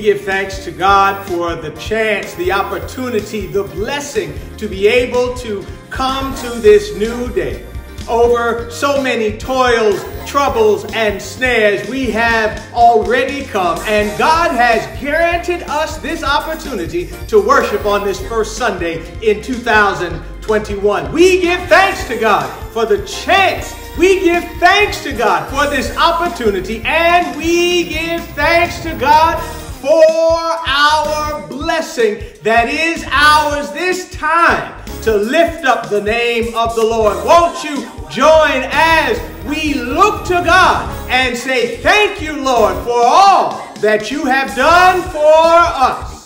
Give thanks to God for the chance, the opportunity, the blessing to be able to come to this new day. Over so many toils, troubles, and snares, we have already come, and God has granted us this opportunity to worship on this first Sunday in 2021. We give thanks to God for the chance we give thanks to God for this opportunity and we give thanks to God for our blessing that is ours this time to lift up the name of the Lord. Won't you join as we look to God and say, Thank you, Lord, for all that you have done for us.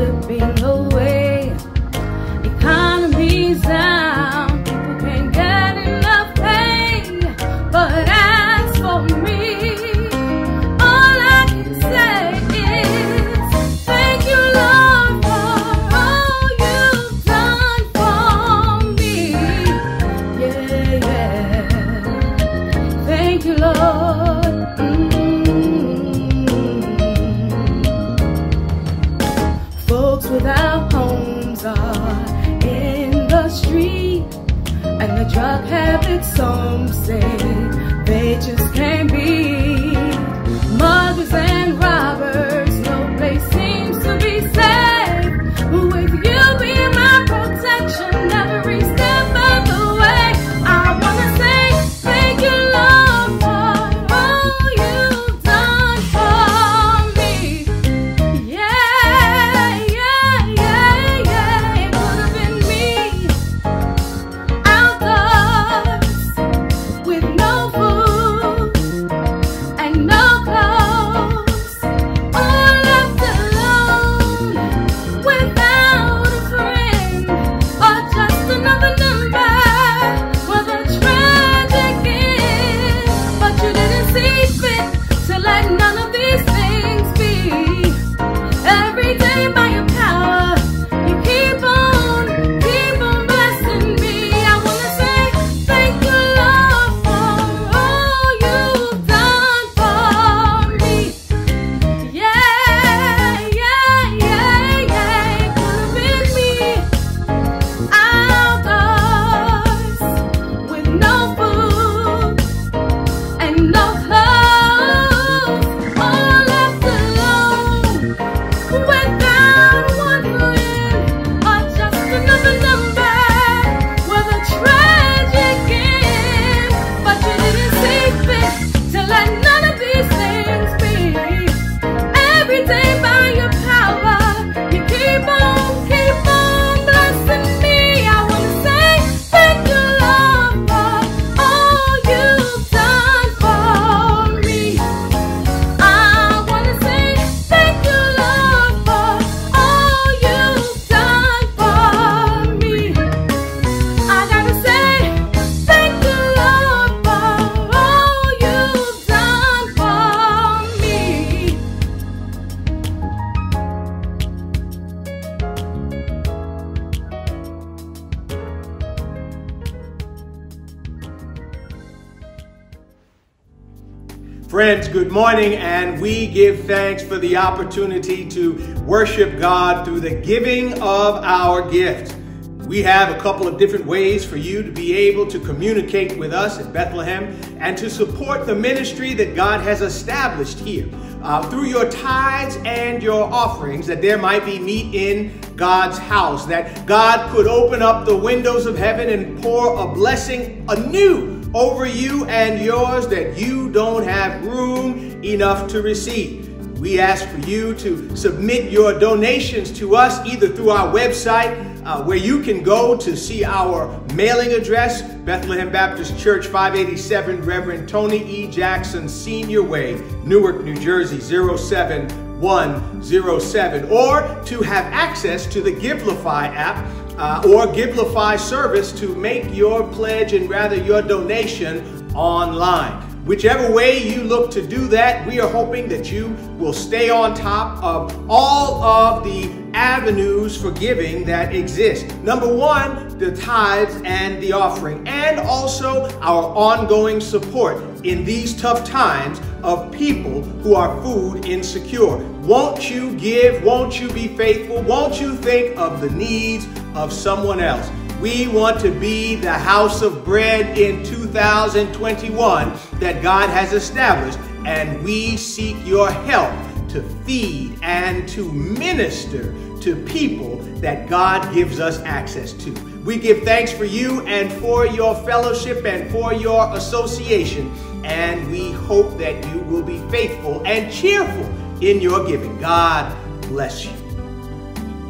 Friends, morning, and we give thanks for the opportunity to worship God through the giving of our gift. We have a couple of different ways for you to be able to communicate with us at Bethlehem and to support the ministry that God has established here. Uh, through your tithes and your offerings, that there might be meat in God's house, that God could open up the windows of heaven and pour a blessing anew over you and yours that you don't have room enough to receive. We ask for you to submit your donations to us either through our website uh, where you can go to see our mailing address, Bethlehem Baptist Church, 587 Reverend Tony E. Jackson Senior Way, Newark, New Jersey, 07107, or to have access to the Givelify app uh, or Givelify service to make your pledge and rather your donation online. Whichever way you look to do that, we are hoping that you will stay on top of all of the avenues for giving that exist. Number one, the tithes and the offering, and also our ongoing support in these tough times of people who are food insecure. Won't you give? Won't you be faithful? Won't you think of the needs of someone else? We want to be the house of bread in 2021 that God has established, and we seek your help to feed and to minister to people that God gives us access to. We give thanks for you and for your fellowship and for your association, and we hope that you will be faithful and cheerful in your giving. God bless you.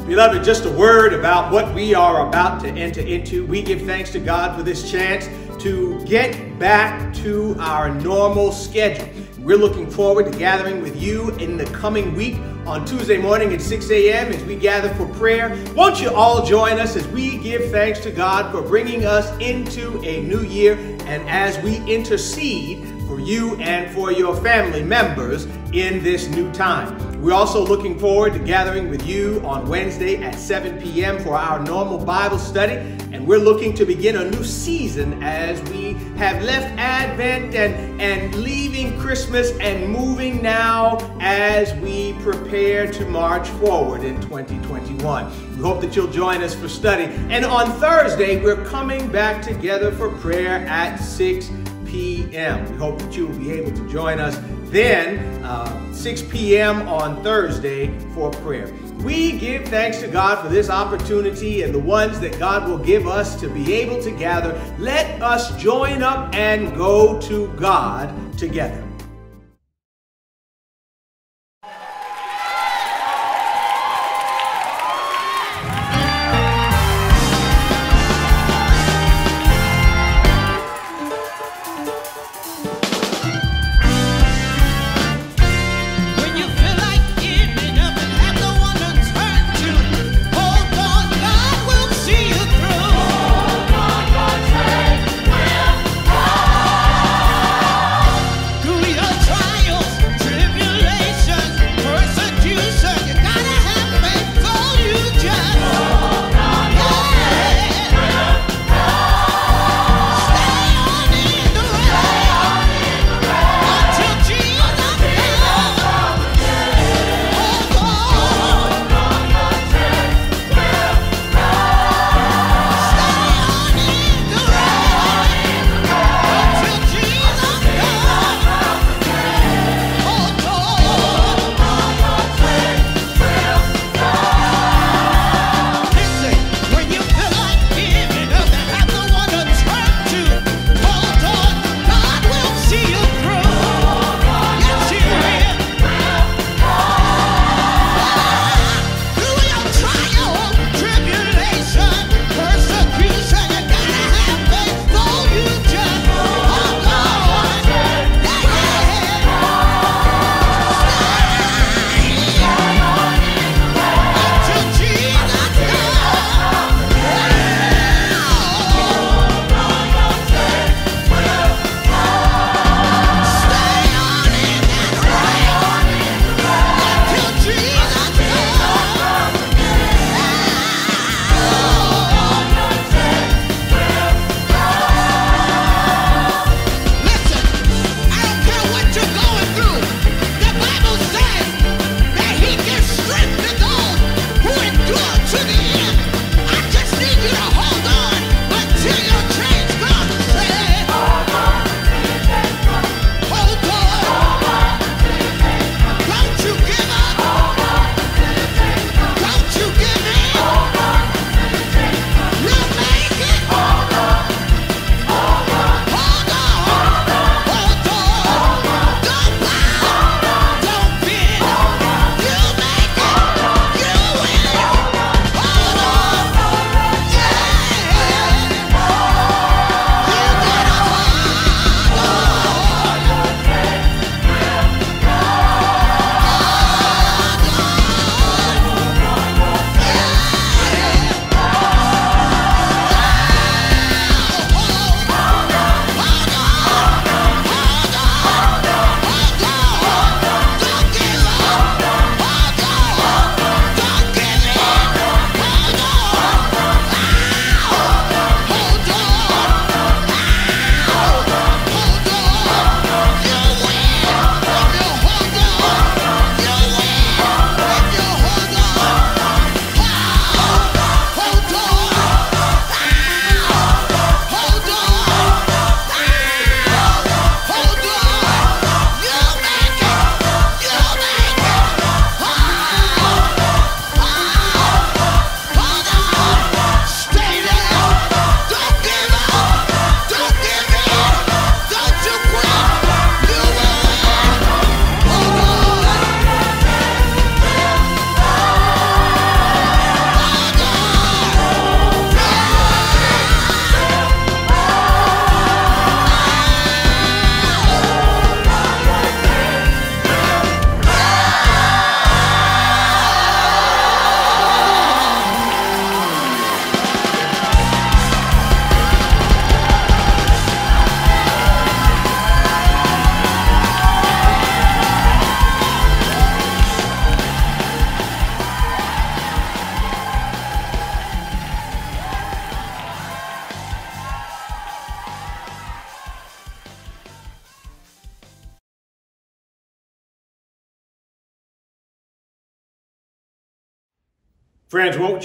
Beloved, just a word about what we are about to enter into. We give thanks to God for this chance to get back to our normal schedule. We're looking forward to gathering with you in the coming week on Tuesday morning at 6 a.m. as we gather for prayer. Won't you all join us as we give thanks to God for bringing us into a new year and as we intercede for you and for your family members in this new time. We're also looking forward to gathering with you on Wednesday at 7 p.m. for our normal Bible study. And we're looking to begin a new season as we have left Advent and, and leaving Christmas and moving now as we prepare to march forward in 2021. We hope that you'll join us for study. And on Thursday, we're coming back together for prayer at 6 p.m. We hope that you will be able to join us then, uh, 6 p.m. on Thursday for prayer. We give thanks to God for this opportunity and the ones that God will give us to be able to gather. Let us join up and go to God together.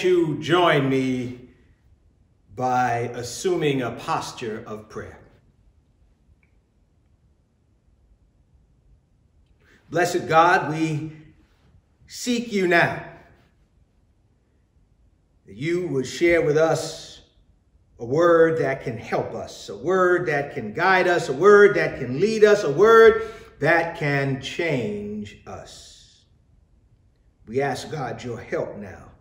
You join me by assuming a posture of prayer? Blessed God, we seek you now. That you would share with us a word that can help us, a word that can guide us, a word that can lead us, a word that can change us. We ask God your help now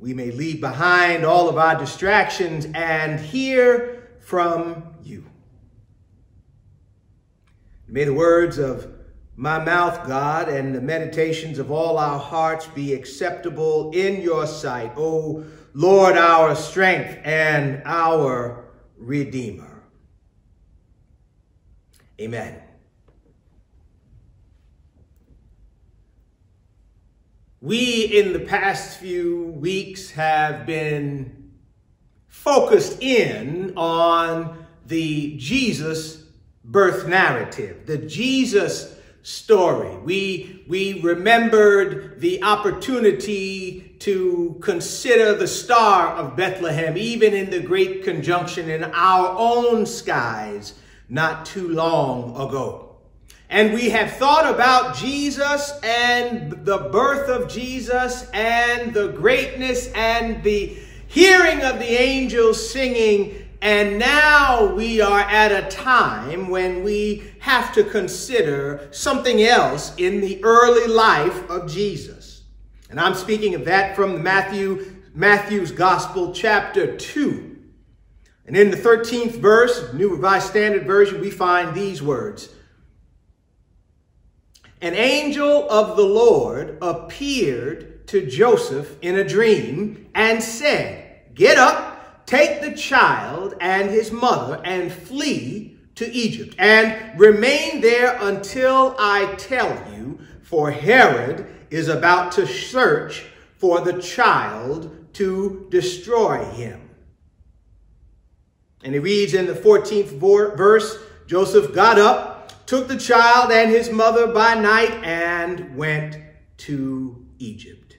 we may leave behind all of our distractions and hear from you. May the words of my mouth, God, and the meditations of all our hearts be acceptable in your sight, O Lord, our strength and our Redeemer. Amen. We, in the past few weeks, have been focused in on the Jesus birth narrative, the Jesus story. We, we remembered the opportunity to consider the star of Bethlehem, even in the great conjunction in our own skies not too long ago. And we have thought about Jesus and the birth of Jesus and the greatness and the hearing of the angels singing. And now we are at a time when we have to consider something else in the early life of Jesus. And I'm speaking of that from Matthew, Matthew's Gospel, chapter 2. And in the 13th verse, New Revised Standard Version, we find these words an angel of the Lord appeared to Joseph in a dream and said, Get up, take the child and his mother, and flee to Egypt, and remain there until I tell you, for Herod is about to search for the child to destroy him. And he reads in the 14th verse Joseph got up took the child and his mother by night and went to Egypt.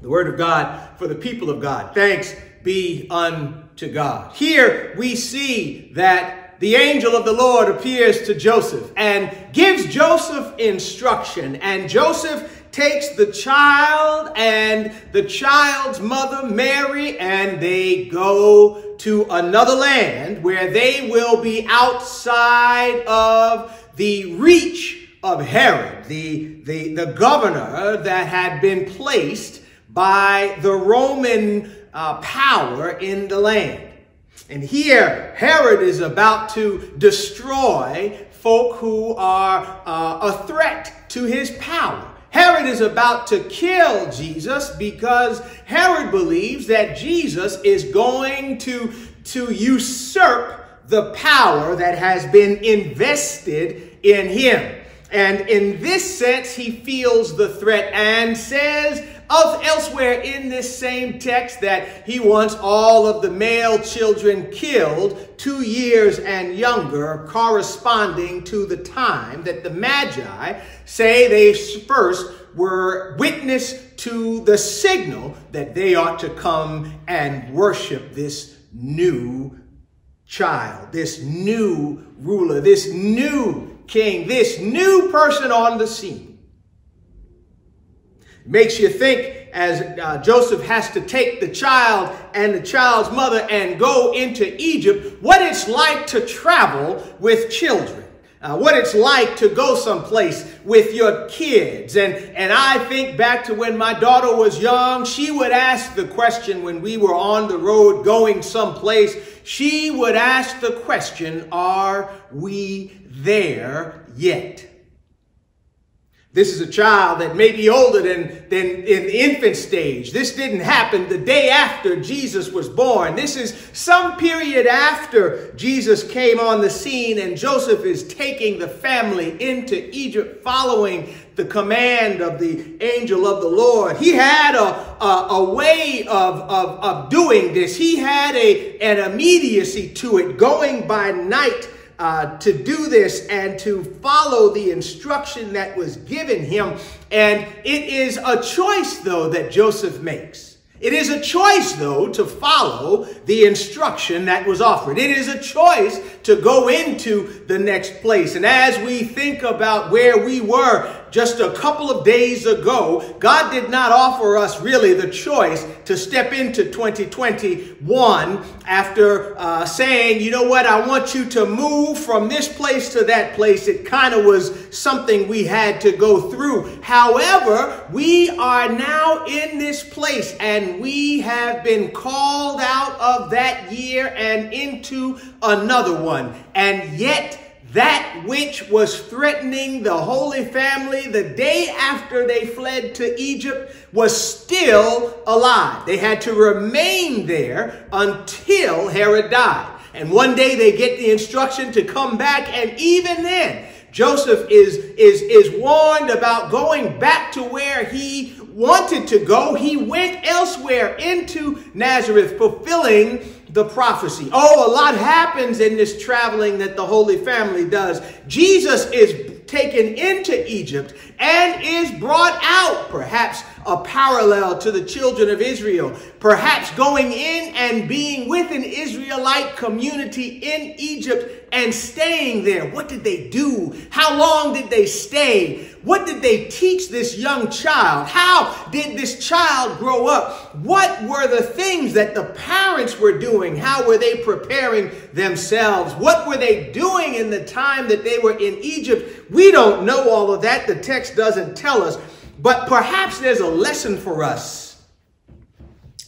The word of God for the people of God. Thanks be unto God. Here we see that the angel of the Lord appears to Joseph and gives Joseph instruction. And Joseph takes the child and the child's mother, Mary, and they go to another land where they will be outside of the reach of Herod, the, the, the governor that had been placed by the Roman uh, power in the land. And here, Herod is about to destroy folk who are uh, a threat to his power. Herod is about to kill Jesus because Herod believes that Jesus is going to, to usurp the power that has been invested in him. And in this sense, he feels the threat and says, elsewhere in this same text that he wants all of the male children killed two years and younger, corresponding to the time that the Magi say they first were witness to the signal that they ought to come and worship this new child, this new ruler, this new king, this new person on the scene. Makes you think as uh, Joseph has to take the child and the child's mother and go into Egypt, what it's like to travel with children. Uh, what it's like to go someplace with your kids. And, and I think back to when my daughter was young, she would ask the question when we were on the road going someplace, she would ask the question, are we there yet? This is a child that may be older than, than in the infant stage. This didn't happen the day after Jesus was born. This is some period after Jesus came on the scene and Joseph is taking the family into Egypt following the command of the angel of the Lord. He had a, a, a way of, of, of doing this. He had a, an immediacy to it, going by night uh, to do this and to follow the instruction that was given him. And it is a choice, though, that Joseph makes. It is a choice, though, to follow the instruction that was offered. It is a choice to go into the next place. And as we think about where we were just a couple of days ago, God did not offer us really the choice to step into 2021 after uh, saying, you know what, I want you to move from this place to that place. It kind of was something we had to go through. However, we are now in this place and we have been called out of that year and into another one. And yet, that which was threatening the Holy Family the day after they fled to Egypt was still alive. They had to remain there until Herod died. And one day they get the instruction to come back, and even then, Joseph is, is, is warned about going back to where he wanted to go. He went elsewhere into Nazareth, fulfilling the prophecy. Oh, a lot happens in this traveling that the Holy Family does. Jesus is taken into Egypt and is brought out, perhaps a parallel to the children of Israel, perhaps going in and being with an Israelite community in Egypt and staying there. What did they do? How long did they stay? What did they teach this young child? How did this child grow up? What were the things that the parents were doing? How were they preparing themselves? What were they doing in the time that they were in Egypt? We don't know all of that. The text doesn't tell us. But perhaps there's a lesson for us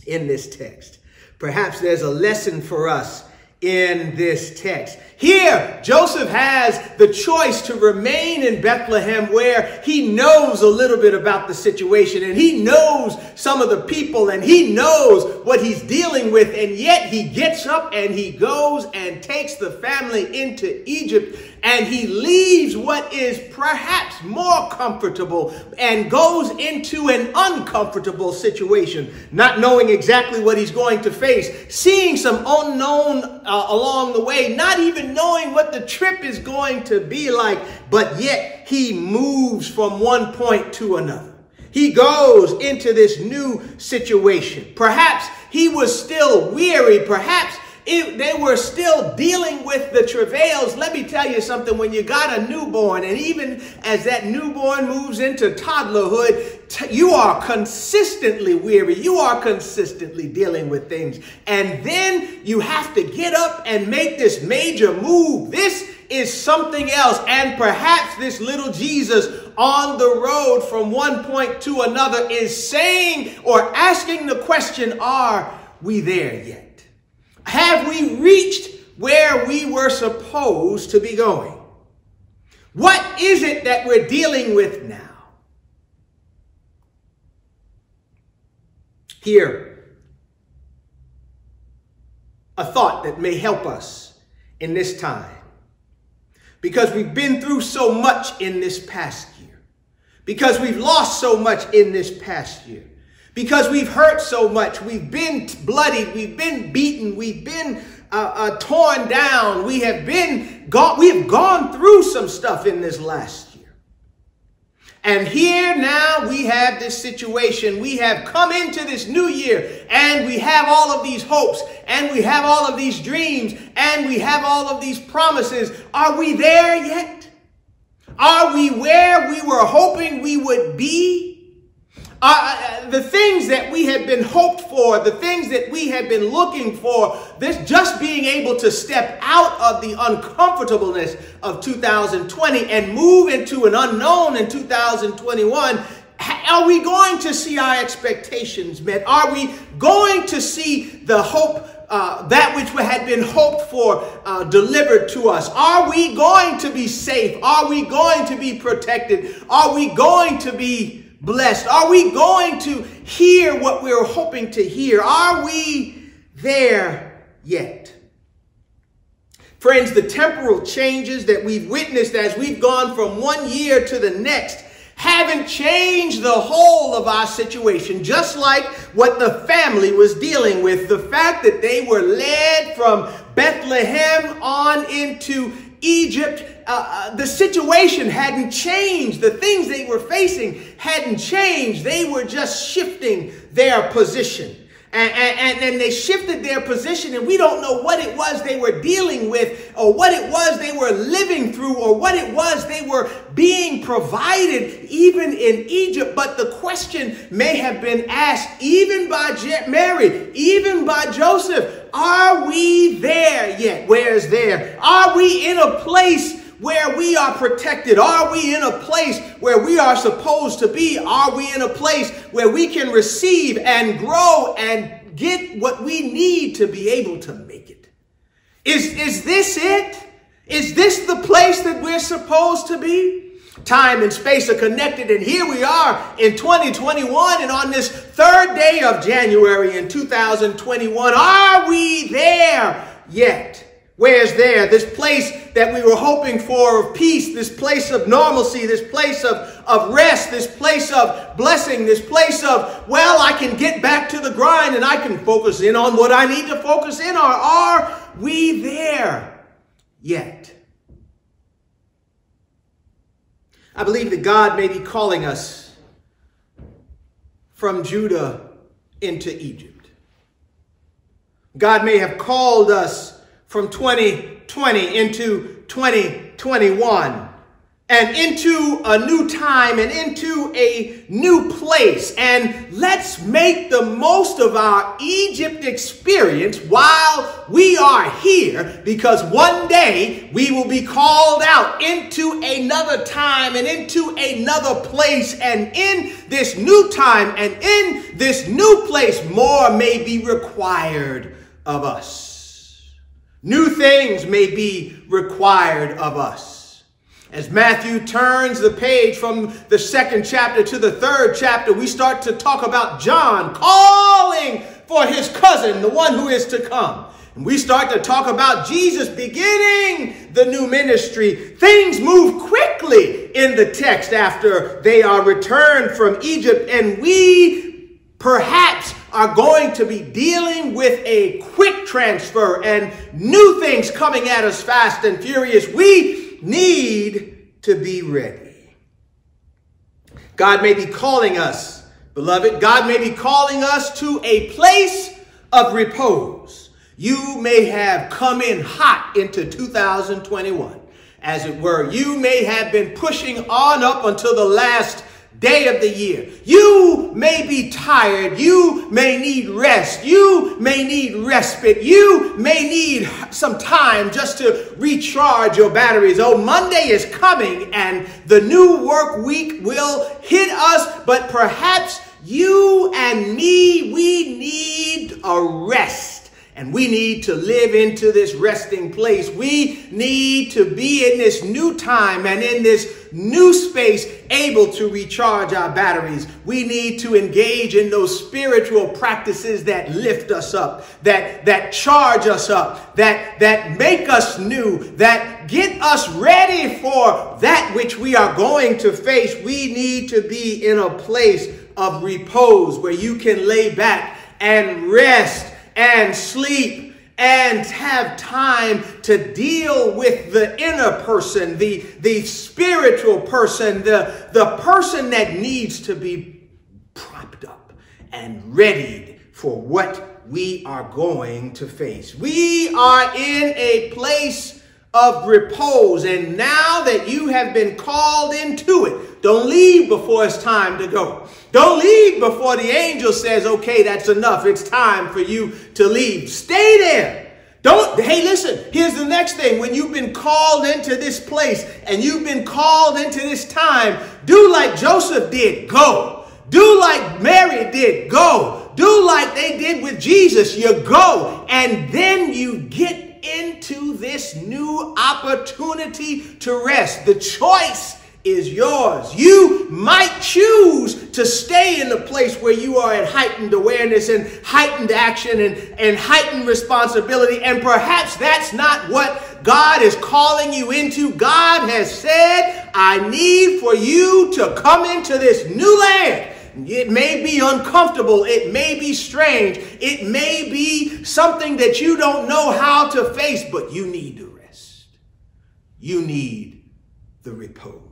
in this text. Perhaps there's a lesson for us in this text. Here, Joseph has the choice to remain in Bethlehem where he knows a little bit about the situation and he knows some of the people and he knows what he's dealing with. And yet he gets up and he goes and takes the family into Egypt and he leaves what is perhaps more comfortable and goes into an uncomfortable situation, not knowing exactly what he's going to face, seeing some unknown uh, along the way, not even knowing what the trip is going to be like, but yet he moves from one point to another. He goes into this new situation. Perhaps he was still weary. Perhaps it, they were still dealing with the travails. Let me tell you something. When you got a newborn, and even as that newborn moves into toddlerhood, you are consistently weary. You are consistently dealing with things. And then you have to get up and make this major move. This is something else. And perhaps this little Jesus on the road from one point to another is saying or asking the question, Are we there yet? Have we reached where we were supposed to be going? What is it that we're dealing with now? Here, a thought that may help us in this time. Because we've been through so much in this past year. Because we've lost so much in this past year because we've hurt so much. We've been bloodied. We've been beaten. We've been uh, uh, torn down. We have been gone. We have gone through some stuff in this last year. And here now we have this situation. We have come into this new year and we have all of these hopes and we have all of these dreams and we have all of these promises. Are we there yet? Are we where we were hoping we would be? Uh, uh, the things that we had been hoped for, the things that we had been looking for, this just being able to step out of the uncomfortableness of 2020 and move into an unknown in 2021 are we going to see our expectations met? Are we going to see the hope, uh, that which had been hoped for, uh, delivered to us? Are we going to be safe? Are we going to be protected? Are we going to be blessed? Are we going to hear what we're hoping to hear? Are we there yet? Friends, the temporal changes that we've witnessed as we've gone from one year to the next haven't changed the whole of our situation, just like what the family was dealing with. The fact that they were led from Bethlehem on into Egypt, uh, uh, the situation hadn't changed. The things they were facing hadn't changed. They were just shifting their position. And, and, and, then they shifted their position, and we don't know what it was they were dealing with, or what it was they were living through, or what it was they were being provided, even in Egypt. But the question may have been asked, even by Mary, even by Joseph Are we there yet? Where's there? Are we in a place where we are protected? Are we in a place where we are supposed to be? Are we in a place where we can receive and grow and get what we need to be able to make it? Is, is this it? Is this the place that we're supposed to be? Time and space are connected, and here we are in 2021, and on this third day of January in 2021, are we there yet? Where's there? This place that we were hoping for of peace, this place of normalcy, this place of, of rest, this place of blessing, this place of, well, I can get back to the grind and I can focus in on what I need to focus in on. Are we there yet? I believe that God may be calling us from Judah into Egypt. God may have called us from 2020 into 2021 and into a new time and into a new place. And let's make the most of our Egypt experience while we are here because one day we will be called out into another time and into another place. And in this new time and in this new place, more may be required of us. New things may be required of us. As Matthew turns the page from the second chapter to the third chapter, we start to talk about John calling for his cousin, the one who is to come. And we start to talk about Jesus beginning the new ministry. Things move quickly in the text after they are returned from Egypt, and we perhaps are going to be dealing with a quick transfer and new things coming at us fast and furious. We need to be ready. God may be calling us, beloved, God may be calling us to a place of repose. You may have come in hot into 2021, as it were. You may have been pushing on up until the last day of the year. You may be tired. You may need rest. You may need respite. You may need some time just to recharge your batteries. Oh, Monday is coming and the new work week will hit us, but perhaps you and me, we need a rest. And we need to live into this resting place. We need to be in this new time and in this new space able to recharge our batteries. We need to engage in those spiritual practices that lift us up, that, that charge us up, that, that make us new, that get us ready for that which we are going to face. We need to be in a place of repose where you can lay back and rest and sleep and have time to deal with the inner person, the, the spiritual person, the, the person that needs to be propped up and readied for what we are going to face. We are in a place of repose, and now that you have been called into it, don't leave before it's time to go. Don't leave before the angel says, okay, that's enough. It's time for you to leave. Stay there. Don't, hey, listen, here's the next thing. When you've been called into this place and you've been called into this time, do like Joseph did, go. Do like Mary did, go. Do like they did with Jesus, you go. And then you get into this new opportunity to rest. The choice is yours. You might choose to stay in the place where you are at heightened awareness and heightened action and, and heightened responsibility. And perhaps that's not what God is calling you into. God has said, I need for you to come into this new land. It may be uncomfortable. It may be strange. It may be something that you don't know how to face, but you need to rest. you need the repose.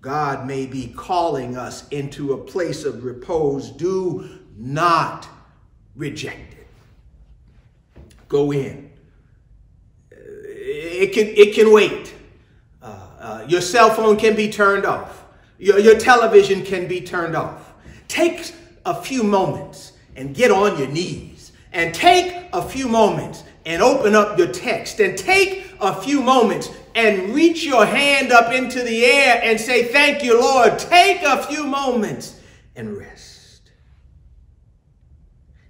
God may be calling us into a place of repose. Do not reject it. Go in. It can, it can wait. Uh, uh, your cell phone can be turned off. Your, your television can be turned off. Take a few moments and get on your knees and take a few moments and open up your text and take a few moments and reach your hand up into the air and say, Thank you, Lord. Take a few moments and rest.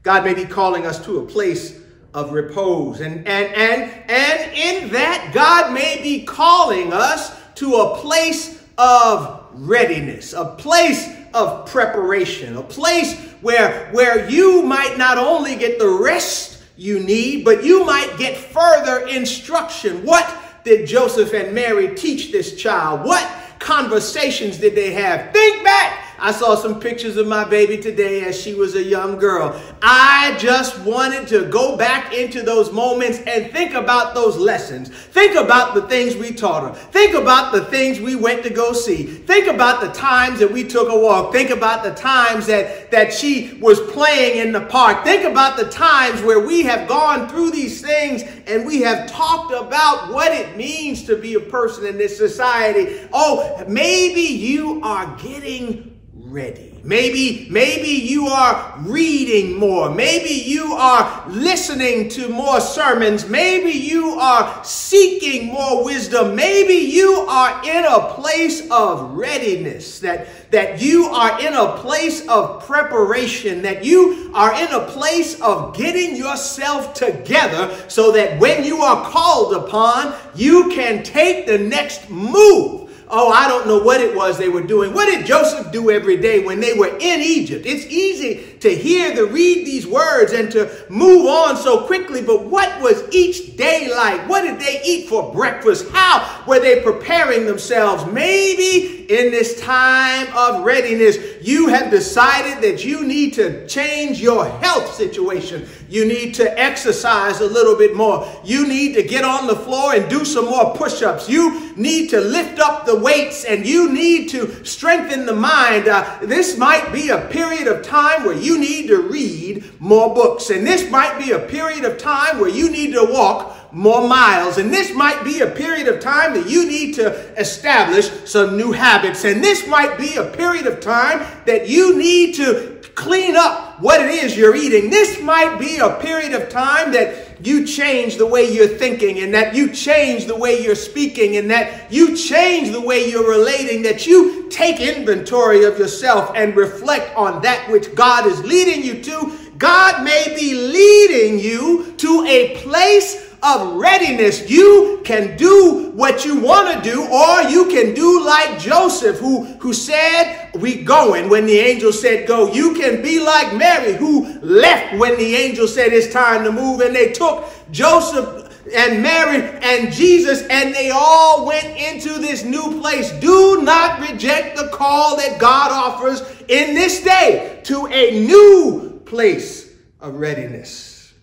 God may be calling us to a place of repose. And, and, and, and in that, God may be calling us to a place of readiness, a place of preparation, a place where, where you might not only get the rest you need, but you might get further instruction. What did Joseph and Mary teach this child? What conversations did they have? Think back I saw some pictures of my baby today as she was a young girl. I just wanted to go back into those moments and think about those lessons. Think about the things we taught her. Think about the things we went to go see. Think about the times that we took a walk. Think about the times that, that she was playing in the park. Think about the times where we have gone through these things and we have talked about what it means to be a person in this society. Oh, maybe you are getting ready. Maybe, maybe you are reading more. Maybe you are listening to more sermons. Maybe you are seeking more wisdom. Maybe you are in a place of readiness, that, that you are in a place of preparation, that you are in a place of getting yourself together so that when you are called upon, you can take the next move Oh, I don't know what it was they were doing. What did Joseph do every day when they were in Egypt? It's easy to hear, to read these words and to move on so quickly, but what was each day like? What did they eat for breakfast? How were they preparing themselves? Maybe in this time of readiness, you have decided that you need to change your health situation. You need to exercise a little bit more. You need to get on the floor and do some more push ups. You need to lift up the weights and you need to strengthen the mind. Uh, this might be a period of time where you need to read more books. And this might be a period of time where you need to walk more miles. And this might be a period of time that you need to establish some new habits. And this might be a period of time that you need to clean up what it is you're eating. This might be a period of time that you change the way you're thinking and that you change the way you're speaking and that you change the way you're relating, that you take inventory of yourself and reflect on that which God is leading you to. God may be leading you to a place of readiness. You can do what you want to do, or you can do like Joseph, who, who said, We going when the angel said go. You can be like Mary, who left when the angel said it's time to move. And they took Joseph and Mary and Jesus, and they all went into this new place. Do not reject the call that God offers in this day to a new place of readiness.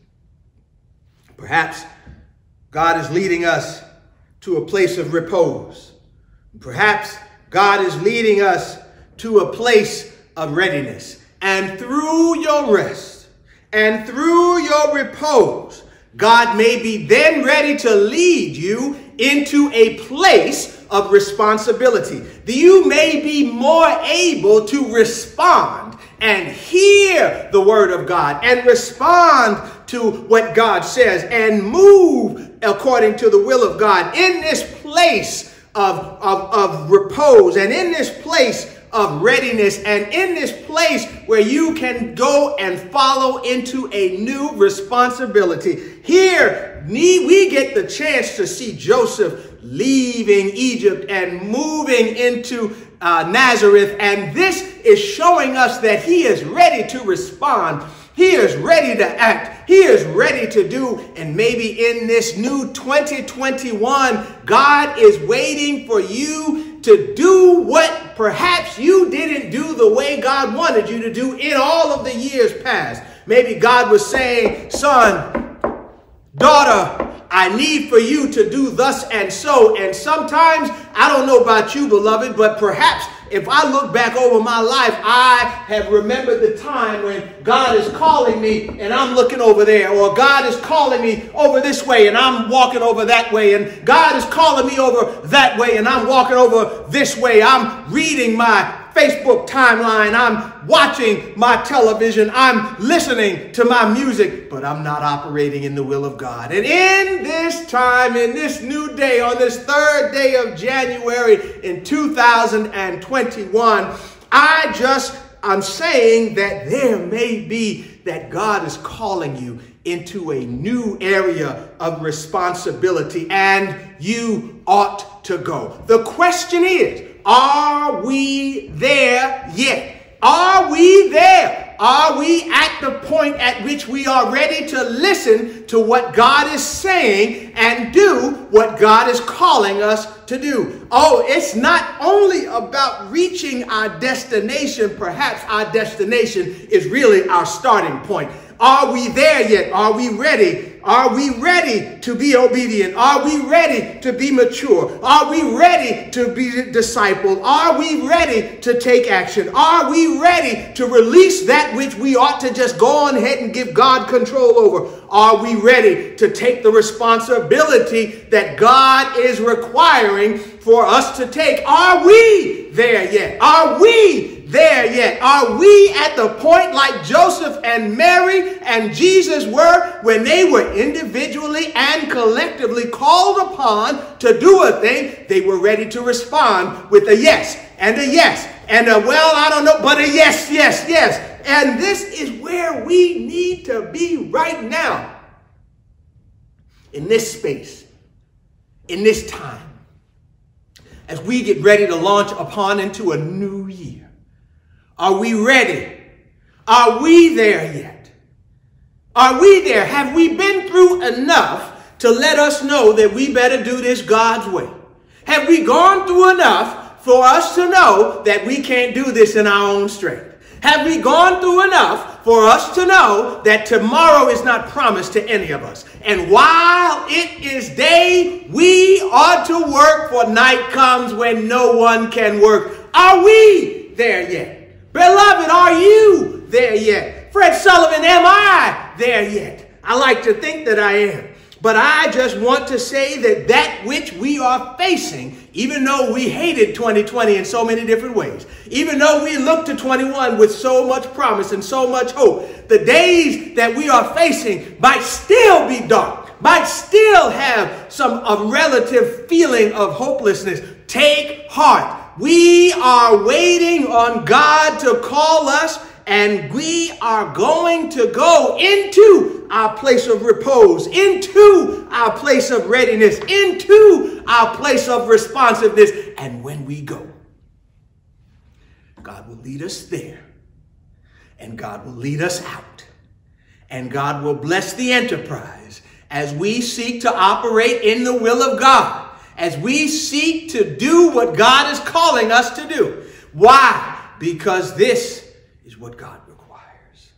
Perhaps God is leading us to a place of repose. Perhaps God is leading us to a place of readiness. And through your rest and through your repose, God may be then ready to lead you into a place of responsibility. You may be more able to respond and hear the word of God and respond to what God says and move according to the will of God in this place of, of, of repose and in this place of readiness and in this place where you can go and follow into a new responsibility. Here, we get the chance to see Joseph leaving Egypt and moving into uh, Nazareth. And this is showing us that he is ready to respond he is ready to act. He is ready to do. And maybe in this new 2021, God is waiting for you to do what perhaps you didn't do the way God wanted you to do in all of the years past. Maybe God was saying, son, daughter, I need for you to do thus and so. And sometimes, I don't know about you, beloved, but perhaps if I look back over my life, I have remembered the time when God is calling me and I'm looking over there, or God is calling me over this way and I'm walking over that way, and God is calling me over that way and I'm walking over this way. I'm reading my Facebook timeline. I'm watching my television. I'm listening to my music, but I'm not operating in the will of God. And in this time, in this new day, on this third day of January in 2021, I just, I'm saying that there may be that God is calling you into a new area of responsibility and you ought to go. The question is, are we there yet? Are we there? Are we at the point at which we are ready to listen to what God is saying and do what God is calling us to do? Oh, it's not only about reaching our destination. Perhaps our destination is really our starting point. Are we there yet? Are we ready are we ready to be obedient? Are we ready to be mature? Are we ready to be discipled? Are we ready to take action? Are we ready to release that which we ought to just go on ahead and give God control over? Are we ready to take the responsibility that God is requiring for us to take? Are we there yet? Are we there yet? Are we at the point like Joseph and Mary and Jesus were when they were individually and collectively called upon to do a thing? They were ready to respond with a yes and a yes and a well, I don't know, but a yes, yes, yes. And this is where we need to be right now in this space, in this time, as we get ready to launch upon into a new year. Are we ready? Are we there yet? Are we there? Have we been through enough to let us know that we better do this God's way? Have we gone through enough for us to know that we can't do this in our own strength? Have we gone through enough for us to know that tomorrow is not promised to any of us? And while it is day, we ought to work, for night comes when no one can work. Are we there yet? Beloved, are you there yet? Fred Sullivan, am I there yet? I like to think that I am. But I just want to say that that which we are facing, even though we hated 2020 in so many different ways, even though we look to 21 with so much promise and so much hope, the days that we are facing might still be dark, might some a relative feeling of hopelessness. Take heart we are waiting on God to call us, and we are going to go into our place of repose, into our place of readiness, into our place of responsiveness. And when we go, God will lead us there, and God will lead us out, and God will bless the enterprise as we seek to operate in the will of God as we seek to do what God is calling us to do. Why? Because this is what God requires.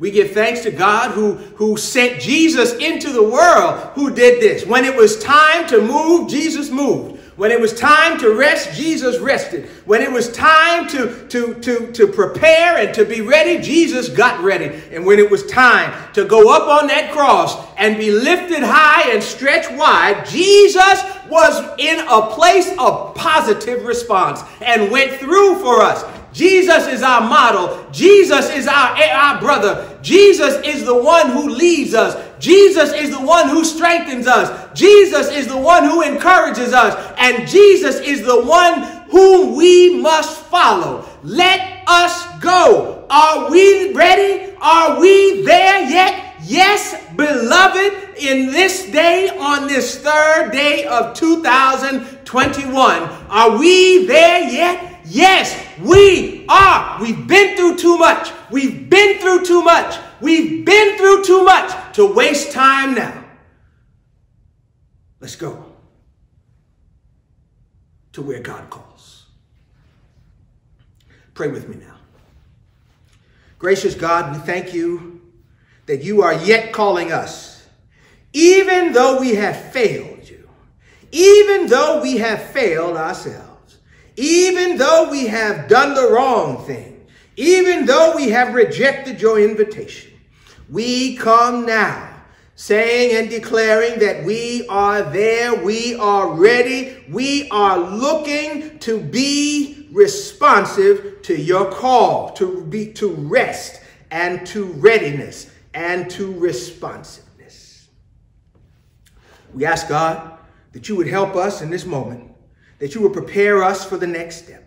We give thanks to God who, who sent Jesus into the world, who did this. When it was time to move, Jesus moved. When it was time to rest, Jesus rested. When it was time to, to, to, to prepare and to be ready, Jesus got ready. And when it was time to go up on that cross and be lifted high and stretched wide, Jesus was in a place of positive response and went through for us. Jesus is our model. Jesus is our, eh, our brother. Jesus is the one who leads us. Jesus is the one who strengthens us. Jesus is the one who encourages us. And Jesus is the one whom we must follow. Let us go. Are we ready? Are we there yet? Yes, beloved, in this day, on this third day of 2021, are we there yet? Yes, we are. We've been through too much. We've been through too much. We've been through too much to waste time now. Let's go to where God calls. Pray with me now. Gracious God, we thank you that you are yet calling us even though we have failed you, even though we have failed ourselves, even though we have done the wrong thing, even though we have rejected your invitation, we come now saying and declaring that we are there, we are ready, we are looking to be responsive to your call, to be to rest and to readiness and to responsiveness. We ask God that you would help us in this moment, that you would prepare us for the next step.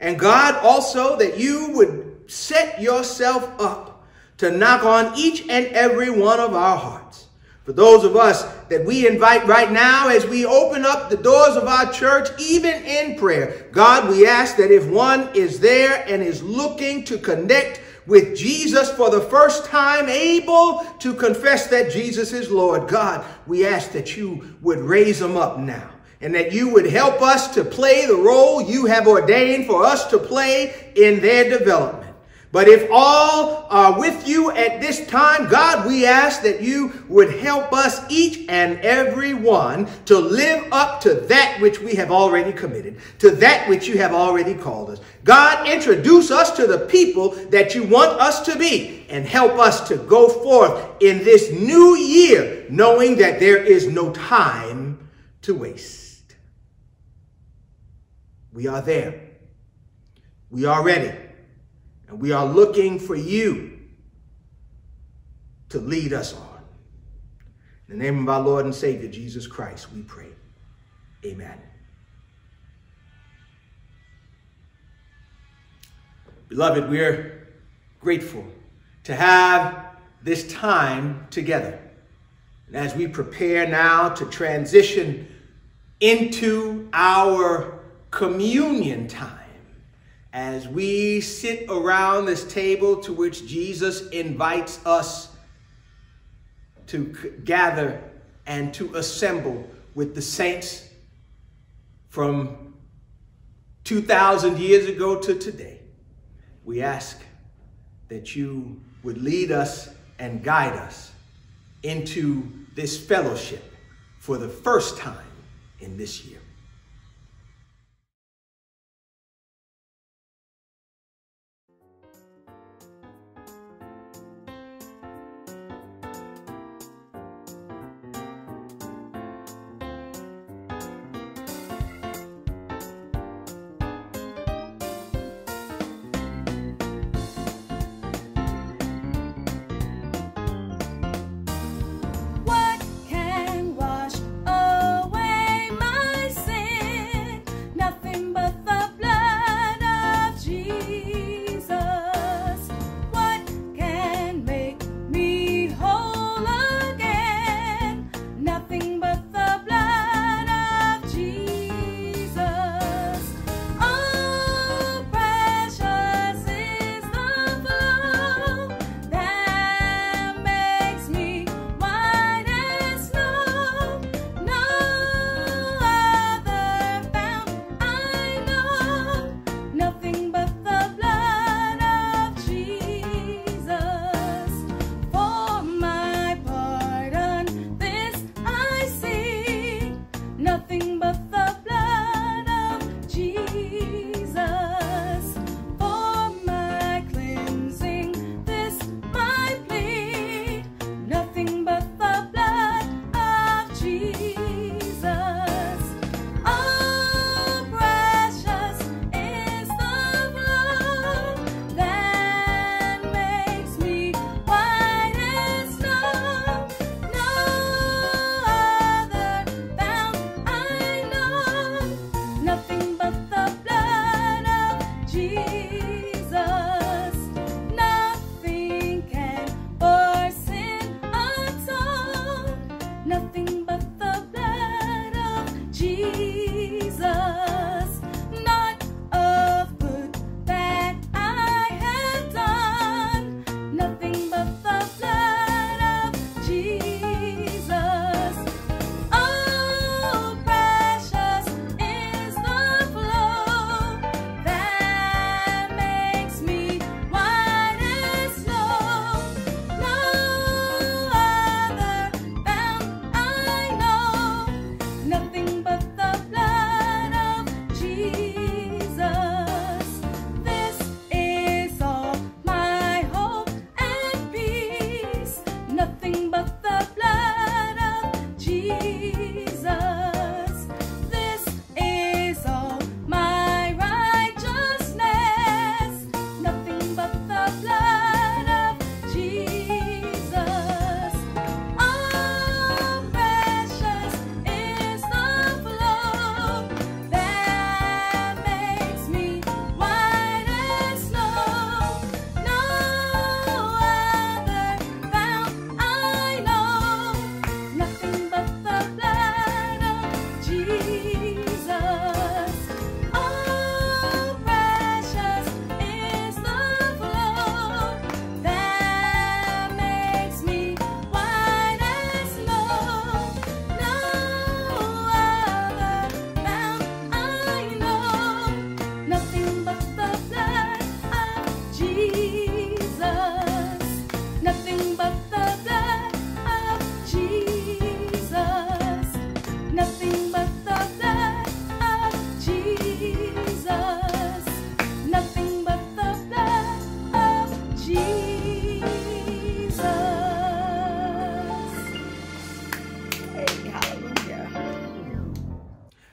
And God also that you would set yourself up to knock on each and every one of our hearts. For those of us that we invite right now as we open up the doors of our church, even in prayer, God, we ask that if one is there and is looking to connect with Jesus for the first time, able to confess that Jesus is Lord, God, we ask that you would raise them up now and that you would help us to play the role you have ordained for us to play in their development. But if all are with you at this time, God, we ask that you would help us each and every one to live up to that which we have already committed, to that which you have already called us. God, introduce us to the people that you want us to be and help us to go forth in this new year, knowing that there is no time to waste. We are there. We are ready. And we are looking for you to lead us on. In the name of our Lord and Savior, Jesus Christ, we pray. Amen. Beloved, we're grateful to have this time together. And as we prepare now to transition into our communion time, as we sit around this table to which Jesus invites us to gather and to assemble with the saints from 2,000 years ago to today, we ask that you would lead us and guide us into this fellowship for the first time in this year.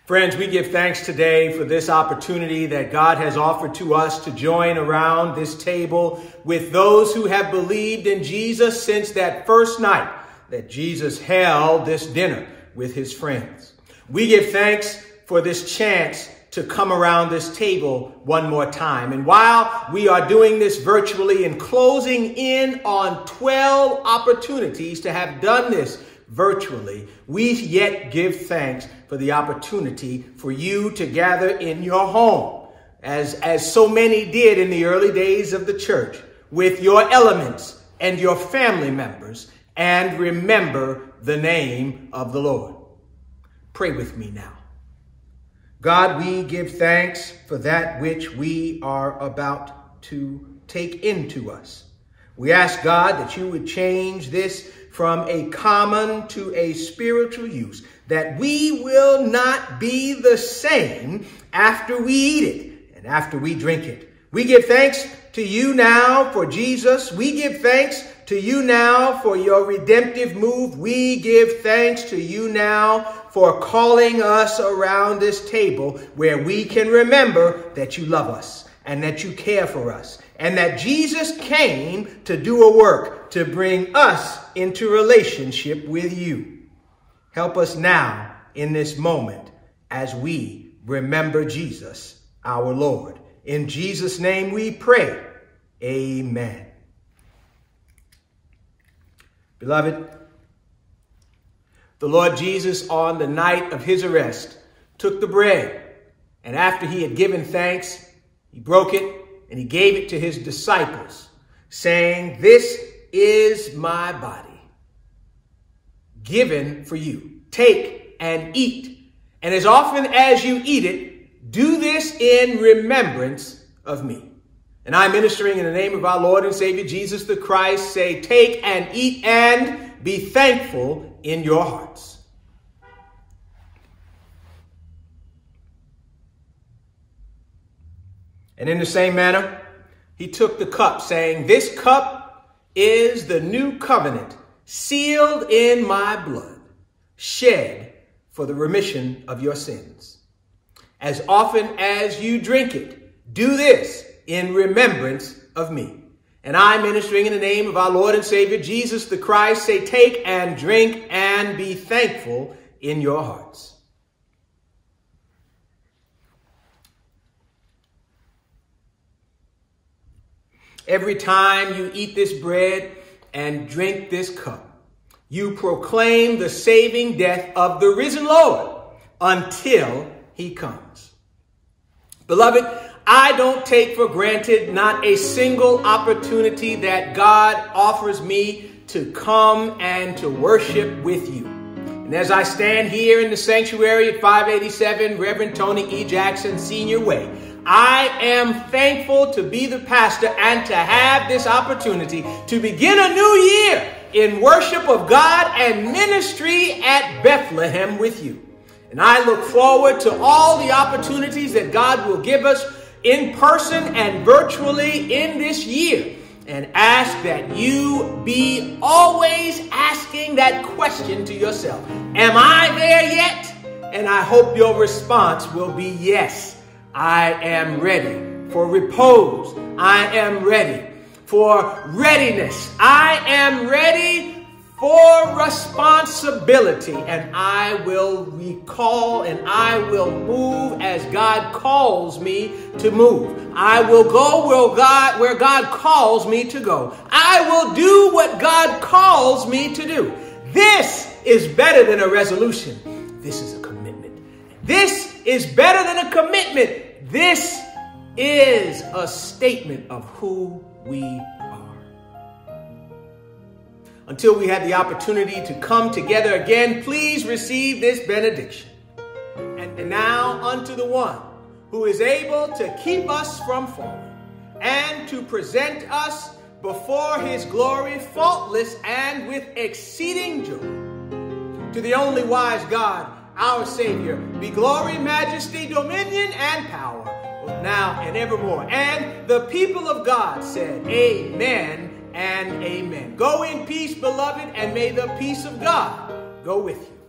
Friends, we give thanks today for this opportunity that God has offered to us to join around this table with those who have believed in Jesus since that first night that Jesus held this dinner with his friends. We give thanks for this chance to come around this table one more time. And while we are doing this virtually and closing in on 12 opportunities to have done this virtually, we yet give thanks for the opportunity for you to gather in your home, as, as so many did in the early days of the church, with your elements and your family members, and remember the name of the Lord. Pray with me now. God, we give thanks for that which we are about to take into us. We ask God that you would change this from a common to a spiritual use, that we will not be the same after we eat it and after we drink it. We give thanks to you now for Jesus. We give thanks to you now for your redemptive move. We give thanks to you now for calling us around this table where we can remember that you love us and that you care for us and that Jesus came to do a work to bring us into relationship with you. Help us now in this moment as we remember Jesus, our Lord. In Jesus' name we pray. Amen. Beloved, the Lord Jesus, on the night of his arrest, took the bread, and after he had given thanks, he broke it and he gave it to his disciples, saying, This is my body given for you. Take and eat. And as often as you eat it, do this in remembrance of me. And I'm ministering in the name of our Lord and Savior Jesus the Christ. Say, take and eat and be thankful in your hearts. And in the same manner, he took the cup, saying, This cup is the new covenant, sealed in my blood, shed for the remission of your sins. As often as you drink it, do this in remembrance of me. And I, ministering in the name of our Lord and Savior Jesus the Christ, say, Take and drink and be thankful in your hearts. Every time you eat this bread and drink this cup, you proclaim the saving death of the risen Lord until he comes. Beloved, I don't take for granted not a single opportunity that God offers me to come and to worship with you. And as I stand here in the sanctuary at 587 Reverend Tony E. Jackson Senior Way, I am thankful to be the pastor and to have this opportunity to begin a new year in worship of God and ministry at Bethlehem with you. And I look forward to all the opportunities that God will give us in person and virtually in this year. And ask that you be always asking that question to yourself Am I there yet? And I hope your response will be yes. I am ready for repose. I am ready for readiness. I am ready for responsibility. And I will recall and I will move as God calls me to move. I will go where God, where God calls me to go. I will do what God calls me to do. This is better than a resolution. This is a commitment. This is better than a commitment. This is a statement of who we are. Until we have the opportunity to come together again, please receive this benediction. And now unto the one who is able to keep us from falling and to present us before his glory faultless and with exceeding joy. To the only wise God, our Savior, be glory, majesty, dominion, and power, both now and evermore. And the people of God said, Amen and amen. Go in peace, beloved, and may the peace of God go with you.